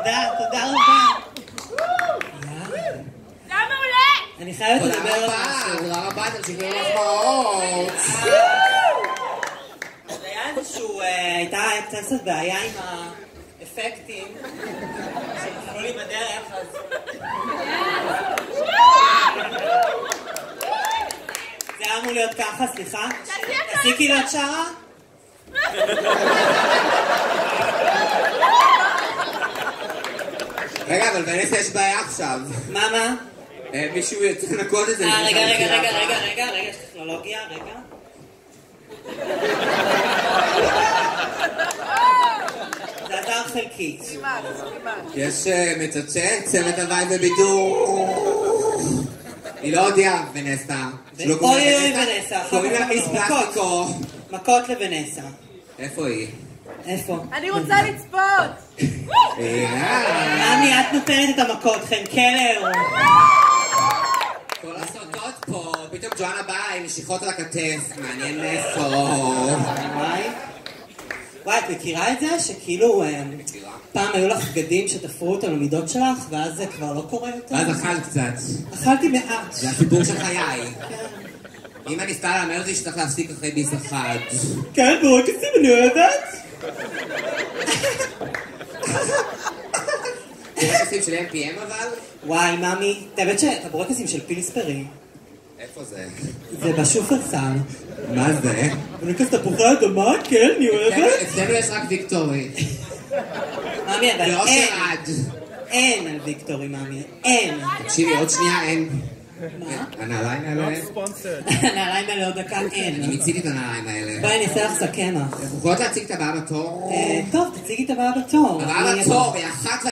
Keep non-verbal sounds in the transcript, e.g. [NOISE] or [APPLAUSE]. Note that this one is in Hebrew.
תודה, תודה רבה. זה היה מעולה! אני חייבת לדבר על משהו. תודה רבה, תמשיכו עם מחמאות. אז היה איזשהו, אה, הייתה קצת בעיה עם האפקטים שנפלו לי בדרך, אז... זה היה אמור להיות ככה, סליחה. תעשי כאילו את שרה? רגע, אבל בנס יש בעיה עכשיו. מה, מה? אה, מישהו יוצא לנקות את זה. אה, רגע, רגע, רגע. רגע, רגע, רגע, יש טכנולוגיה, רגע. זה עזר חלקית. יש אה, מצ'צ'ה, צוות הוואי ובידור. היא לא הודיעה, ונסה. קוראים אוי אוי ונסה. ונסה, קוראים לה מיס. פלסטיקו. מכות לבנסה. איפה היא? איפה? אני רוצה לצפות! ממי, את נותנת את המכות, חן קלר. כל הסרטות פה, פתאום ג'ואנה באה עם משיכות על הכתף, מעניין מאיפה. וואי. וואי, את מכירה את זה? שכאילו, אה. פעם היו לך בגדים שתפרו אותם למידות שלך, ואז זה כבר לא קורה יותר? ואז אכלת קצת. אכלתי מעט. זה הסיפור של חיי. אמא ניסתה ללמד אותי שצריך להפסיק אחרי ביס אחד. כן, בורקסים, אני אוהבת. [LAUGHS] בורקסים של MPM אבל? וואי, ממי, האמת שאת הבורקסים של פילספרי, איפה זה? זה בשופרסל. מה זה? בורקס תפוחי אדמה, כן, אני אוהבת. אצלנו יש רק ויקטורי. ממי, אבל ואושר אין. אין על ויקטורי, ממי, אין. תקשיבי, עוד שנייה אין. מה? הנעליים האלה? [LAUGHS] נעליים האלה עוד דקה אני אין. מיציתי את הנעליים האלה. בואי, אני אעשה לך קמח. אנחנו יכולות להציג את הבאה בתור? אה, טוב, תציגי את הבאה בתור. הבאה אני- בתור, היא אחת